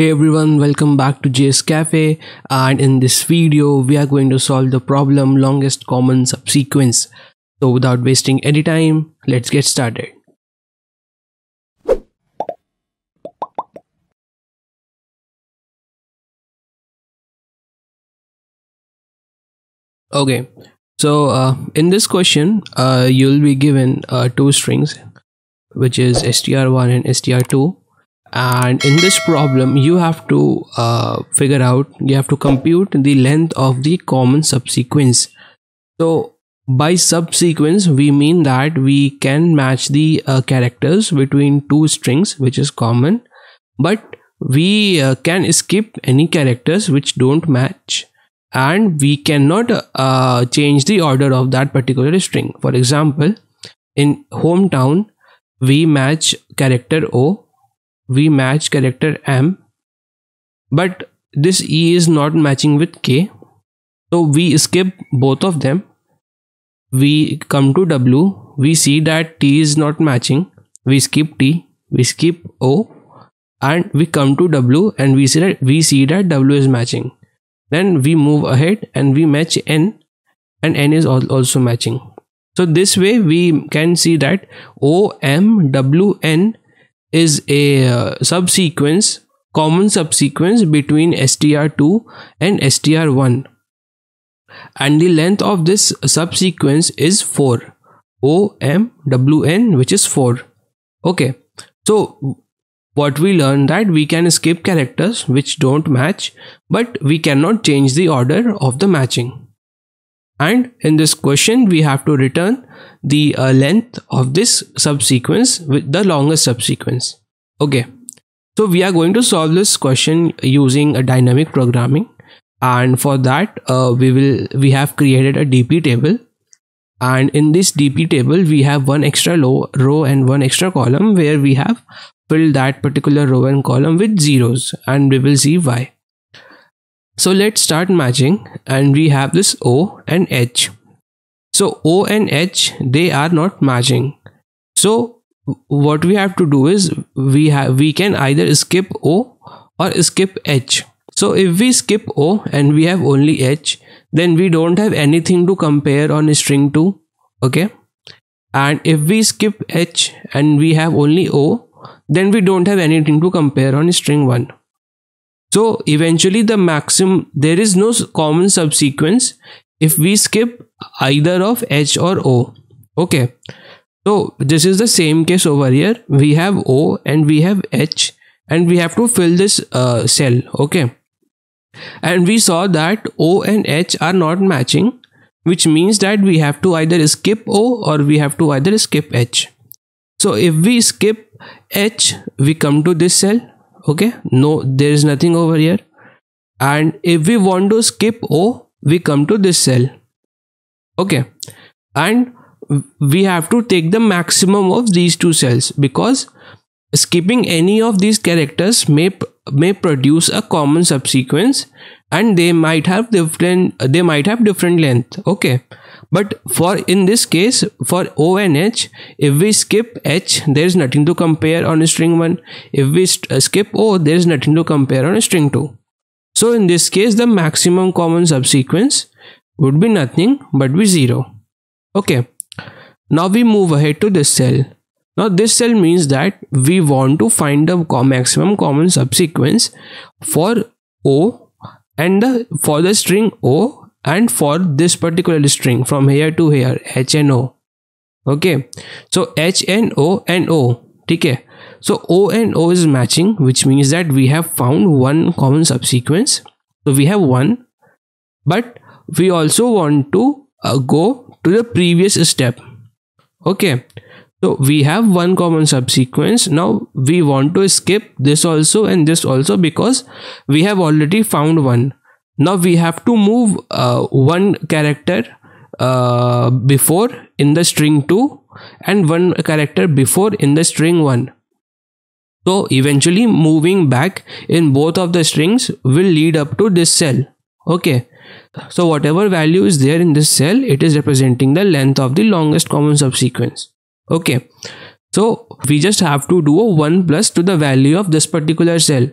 Hey everyone, welcome back to JS Cafe and in this video we are going to solve the problem longest common subsequence. So without wasting any time, let's get started. Okay, so uh, in this question uh, you'll be given uh, two strings which is str1 and str2 and in this problem you have to uh, figure out you have to compute the length of the common subsequence. So by subsequence we mean that we can match the uh, characters between two strings which is common. But we uh, can skip any characters which don't match. And we cannot uh, change the order of that particular string. For example in hometown we match character o we match character M but this E is not matching with K. So we skip both of them. We come to W. We see that T is not matching. We skip T. We skip O. And we come to W and we see that we see that W is matching. Then we move ahead and we match N and N is also matching. So this way we can see that O M W N is a uh, subsequence common subsequence between str2 and str1 and the length of this subsequence is 4 o m w n which is 4 okay. So what we learned that we can skip characters which don't match but we cannot change the order of the matching and in this question we have to return the uh, length of this subsequence with the longest subsequence. Okay. So we are going to solve this question using a dynamic programming. And for that uh, we will we have created a dp table. And in this dp table we have one extra row, row and one extra column where we have filled that particular row and column with zeros. And we will see why so let's start matching and we have this o and h so O and H they are not matching. So what we have to do is we have we can either skip O or skip H. So if we skip O and we have only H, then we don't have anything to compare on string 2. Okay. And if we skip H and we have only O, then we don't have anything to compare on string 1. So eventually the maximum, there is no common subsequence if we skip either of H or O. Okay. So this is the same case over here. We have O and we have H and we have to fill this uh, cell. Okay. And we saw that O and H are not matching which means that we have to either skip O or we have to either skip H. So if we skip H, we come to this cell. Okay. No, there is nothing over here. And if we want to skip O, we come to this cell okay and we have to take the maximum of these two cells because skipping any of these characters may may produce a common subsequence and they might have different they might have different length okay but for in this case for o and h if we skip h there is nothing to compare on string 1 if we uh, skip o there is nothing to compare on string 2 so in this case, the maximum common subsequence would be nothing but be 0. Okay. Now we move ahead to this cell. Now this cell means that we want to find the maximum common subsequence for O and the, for the string O and for this particular string from here to here H and O. Okay. So H and O and O. Okay. So O and O is matching, which means that we have found one common subsequence. So we have one, but we also want to uh, go to the previous step. Okay. So we have one common subsequence. Now we want to skip this also and this also because we have already found one. Now we have to move uh, one character uh, before in the string 2 and one character before in the string 1 so eventually moving back in both of the strings will lead up to this cell. Okay. So whatever value is there in this cell, it is representing the length of the longest common subsequence. Okay. So we just have to do a 1 plus to the value of this particular cell.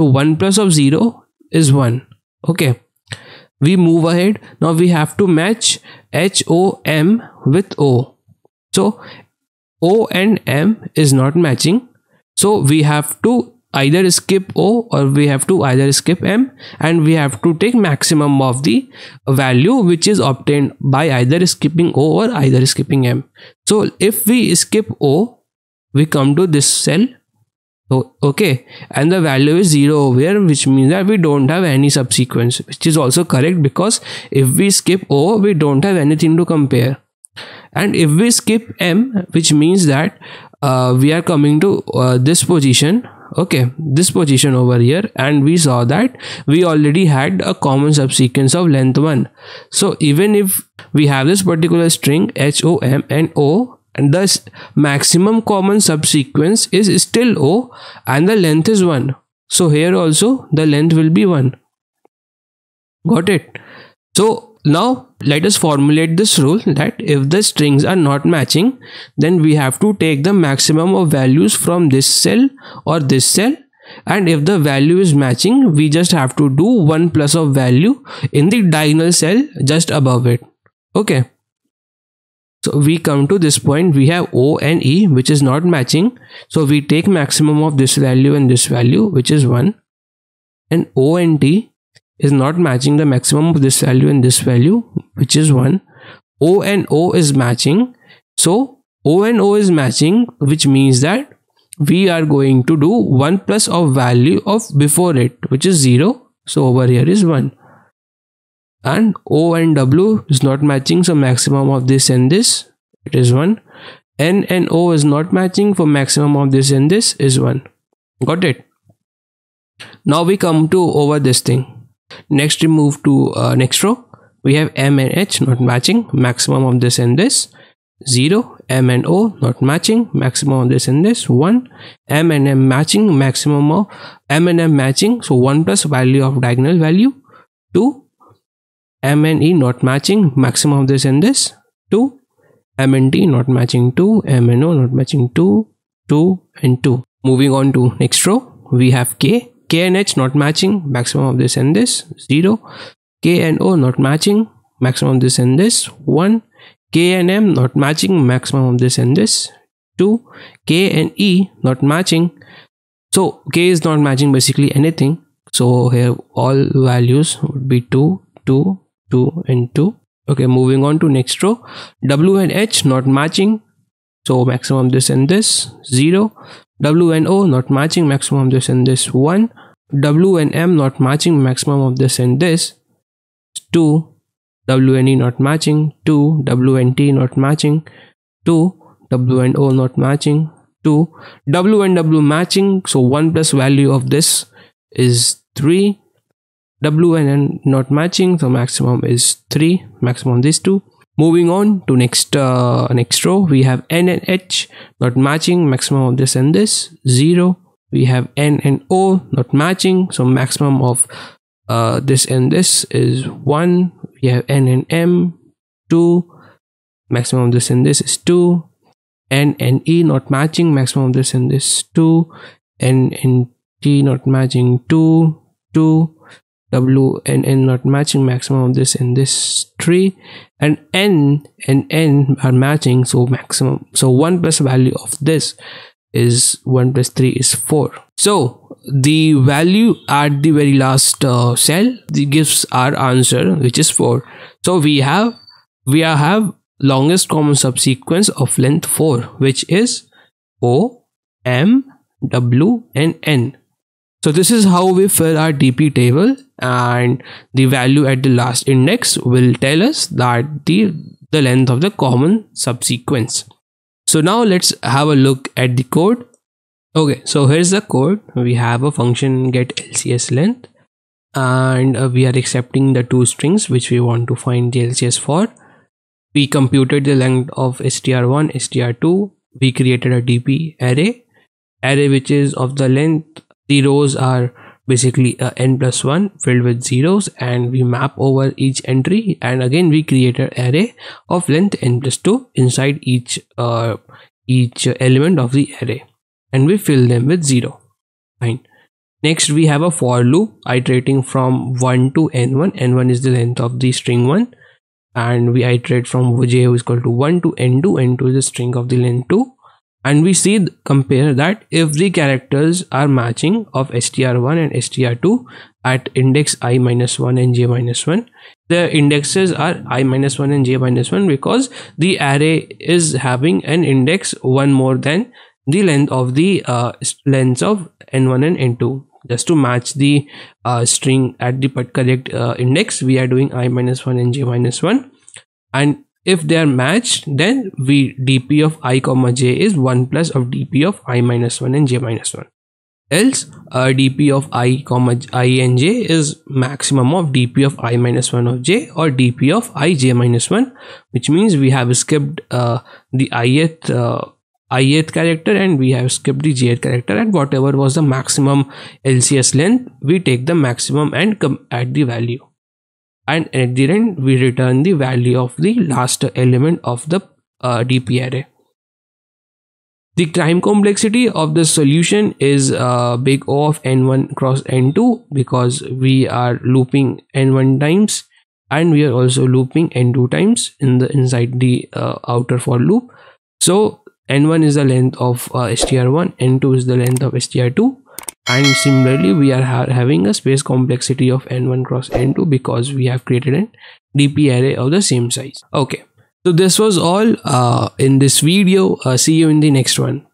so 1 plus of 0 is 1 okay. We move ahead. Now we have to match h o m with o. So o and m is not matching. So we have to either skip o or we have to either skip m and we have to take maximum of the value which is obtained by either skipping o or either skipping m. So if we skip o we come to this cell okay. And the value is 0 over here which means that we don't have any subsequence which is also correct because if we skip o we don't have anything to compare. And if we skip m which means that uh, we are coming to uh, this position. Okay. This position over here. And we saw that we already had a common subsequence of length 1 so even if we have this particular string h o m and o and thus maximum common subsequence is still O and the length is 1. So here also the length will be 1. Got it? So now let us formulate this rule that if the strings are not matching then we have to take the maximum of values from this cell or this cell and if the value is matching we just have to do 1 plus of value in the diagonal cell just above it. Okay. So we come to this point, we have O and E which is not matching. So we take maximum of this value and this value which is 1 and O and T is not matching the maximum of this value and this value which is 1. O and O is matching. So O and O is matching which means that we are going to do 1 plus of value of before it which is 0. So over here is 1 and O and W is not matching so maximum of this and this it is 1 N and O is not matching for maximum of this and this is 1 got it? Now we come to over this thing. Next we move to uh, next row. We have M and H not matching maximum of this and this 0 M and O not matching maximum of this and this 1 M and M matching maximum of M and M matching so 1 plus value of diagonal value 2 M and E not matching maximum of this and this 2 M and T not matching 2 M and O not matching 2 2 and 2 moving on to next row we have K. K and H not matching maximum of this and this 0 K and O not matching maximum of this and this 1 K and M not matching maximum of this and this 2 K and E not matching. So K is not matching basically anything. So here all values would be 2 2 2 and 2 okay moving on to next row. W and h not matching. So maximum this and this 0 w and o not matching maximum this and this 1 w and m not matching maximum of this and this 2 w and e not matching 2 w and t not matching 2 w and o not matching 2 w and w matching so 1 plus value of this is 3 W and N not matching so maximum is 3 maximum these two. Moving on to next uh, next row we have N and H not matching maximum of this and this 0 we have N and O not matching so maximum of uh, this and this is 1 we have N and M 2 maximum of this and this is 2 N and E not matching maximum of this and this 2 N and T not matching 2 2 w and n not matching maximum of this in this tree. And n and n are matching so maximum. So 1 plus value of this is 1 plus 3 is 4 so the value at the very last uh, cell gives our answer which is 4 so we have we have longest common subsequence of length 4 which is o m w and n so this is how we fill our DP table and the value at the last index will tell us that the, the length of the common subsequence. So now let's have a look at the code. Okay, so here's the code. We have a function get LCS length and uh, we are accepting the two strings which we want to find the LCS for. We computed the length of str1, str2. We created a DP array, array which is of the length the rows are basically a n plus 1 filled with zeros and we map over each entry and again we create an array of length n plus 2 inside each uh, each element of the array and we fill them with 0 fine. Next we have a for loop iterating from 1 to n1 n1 is the length of the string 1 and we iterate from j is equal to 1 to n2 n2 is the string of the length 2 and we see compare that if the characters are matching of str1 and str2 at index i minus 1 and j minus 1 the indexes are i minus 1 and j minus 1 because the array is having an index one more than the length of the uh, lengths of n1 and n2 just to match the uh, string at the correct uh, index we are doing i minus 1 and j minus 1 and if they are matched then we dp of i comma j is 1 plus of dp of i minus 1 and j minus 1 else uh, dp of i comma i and j is maximum of dp of i minus 1 of j or dp of i j minus 1 which means we have skipped uh, the ith uh, ith character and we have skipped the jth character and whatever was the maximum lcs length we take the maximum and come add the value and at the end we return the value of the last element of the uh, dp array. The time complexity of the solution is uh, big O of n1 cross n2 because we are looping n1 times and we are also looping n2 times in the inside the uh, outer for loop. So n1 is the length of uh, str1 n2 is the length of str2 and similarly we are ha having a space complexity of n1 cross n2 because we have created an dp array of the same size. Okay. So this was all uh, in this video. Uh, see you in the next one